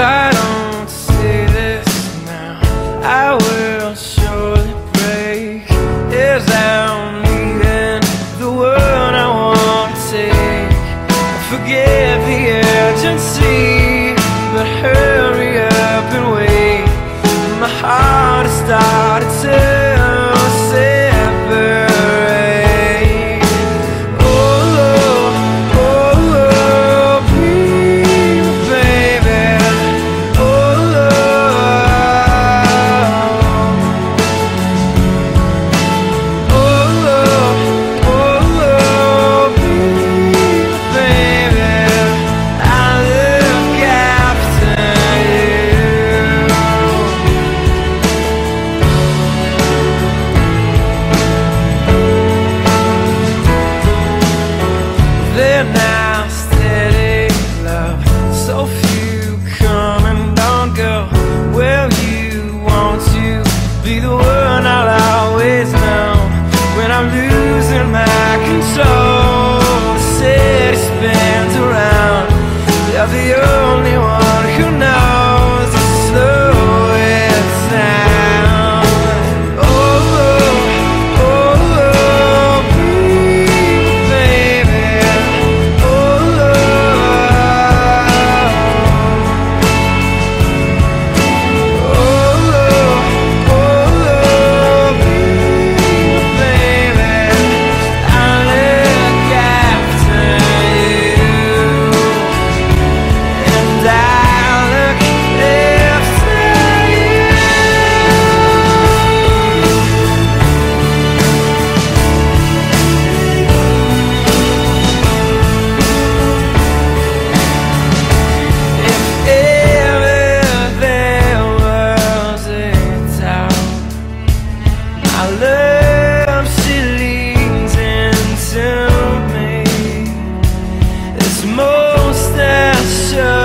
I don't say this now, I will surely break the I want to the urgency, but hurry up and wait. My heart is. there now, steady love. So few come and don't go Will you want to be the one I'll always know when I'm losing my control. The city spins around, love the earth. So.